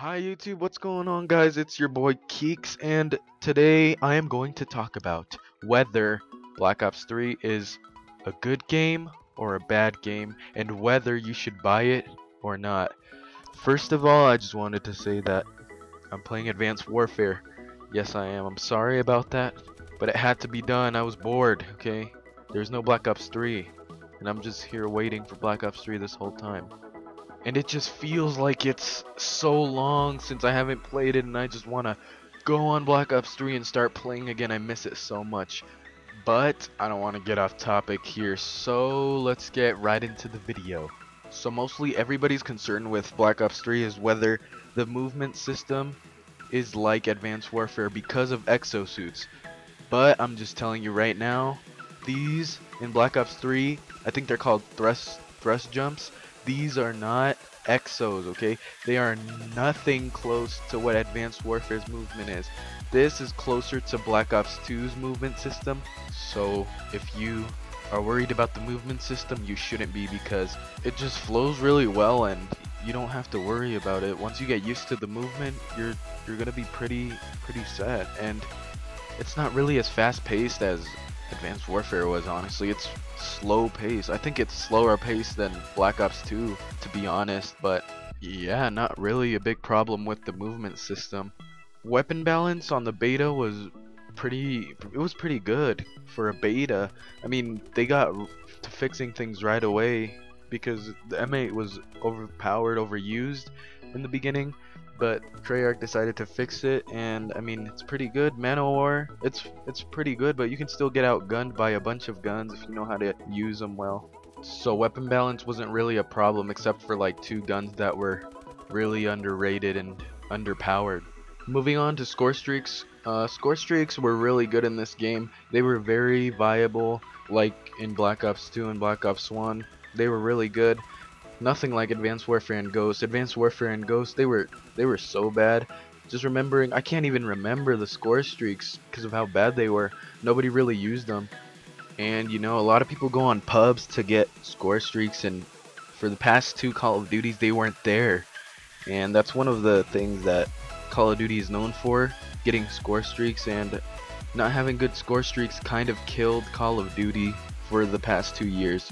Hi YouTube, what's going on guys? It's your boy Keeks and today I am going to talk about whether Black Ops 3 is a good game or a bad game and whether you should buy it or not. First of all, I just wanted to say that I'm playing Advanced Warfare. Yes, I am. I'm sorry about that, but it had to be done. I was bored, okay? There's no Black Ops 3 and I'm just here waiting for Black Ops 3 this whole time and it just feels like it's so long since I haven't played it and I just want to go on Black Ops 3 and start playing again. I miss it so much. But I don't want to get off topic here, so let's get right into the video. So mostly everybody's concern with Black Ops 3 is whether the movement system is like Advanced Warfare because of exosuits. But I'm just telling you right now, these in Black Ops 3, I think they're called thrust thrust jumps these are not exos, okay? They are nothing close to what Advanced Warfare's movement is. This is closer to Black Ops 2's movement system, so if you are worried about the movement system, you shouldn't be because it just flows really well and you don't have to worry about it. Once you get used to the movement, you're you're gonna be pretty pretty set and it's not really as fast paced as Advanced Warfare was, honestly. It's slow pace. I think it's slower pace than Black Ops 2, to be honest, but yeah, not really a big problem with the movement system. Weapon balance on the beta was pretty, it was pretty good for a beta. I mean, they got to fixing things right away because the M8 was overpowered, overused in the beginning, but Treyarch decided to fix it, and I mean it's pretty good. Man-O-War, it's it's pretty good, but you can still get outgunned by a bunch of guns if you know how to use them well. So weapon balance wasn't really a problem, except for like two guns that were really underrated and underpowered. Moving on to score streaks. Uh, score streaks were really good in this game. They were very viable, like in Black Ops 2 and Black Ops 1. They were really good nothing like Advanced Warfare and Ghost. Advanced Warfare and Ghost, they were they were so bad. Just remembering, I can't even remember the score streaks because of how bad they were. Nobody really used them. And you know, a lot of people go on pubs to get score streaks and for the past two Call of Duties they weren't there. And that's one of the things that Call of Duty is known for, getting score streaks and not having good score streaks kind of killed Call of Duty for the past two years.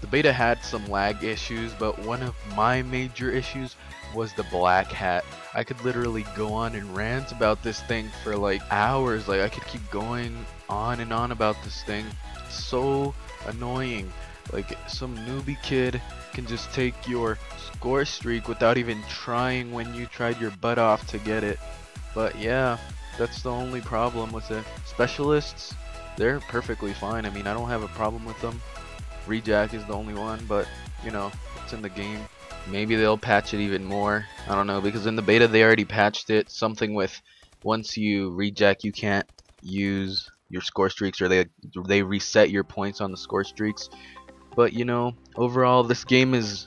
The beta had some lag issues, but one of my major issues was the black hat. I could literally go on and rant about this thing for like hours. Like I could keep going on and on about this thing. So annoying. Like some newbie kid can just take your score streak without even trying when you tried your butt off to get it. But yeah, that's the only problem with it. specialists. They're perfectly fine. I mean, I don't have a problem with them. Rejack is the only one, but you know, it's in the game. Maybe they'll patch it even more. I don't know because in the beta they already patched it. Something with once you rejack, you can't use your score streaks or they they reset your points on the score streaks. But you know, overall this game is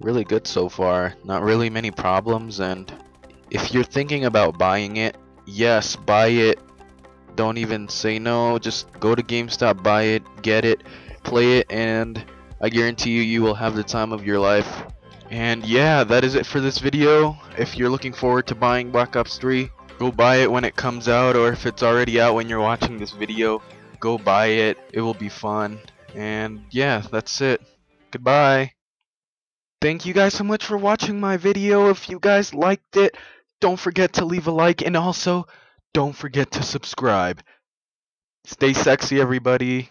really good so far. Not really many problems and if you're thinking about buying it, yes, buy it. Don't even say no, just go to GameStop, buy it, get it play it, and I guarantee you, you will have the time of your life. And yeah, that is it for this video. If you're looking forward to buying Black Ops 3, go buy it when it comes out, or if it's already out when you're watching this video, go buy it. It will be fun. And yeah, that's it. Goodbye. Thank you guys so much for watching my video. If you guys liked it, don't forget to leave a like, and also, don't forget to subscribe. Stay sexy, everybody.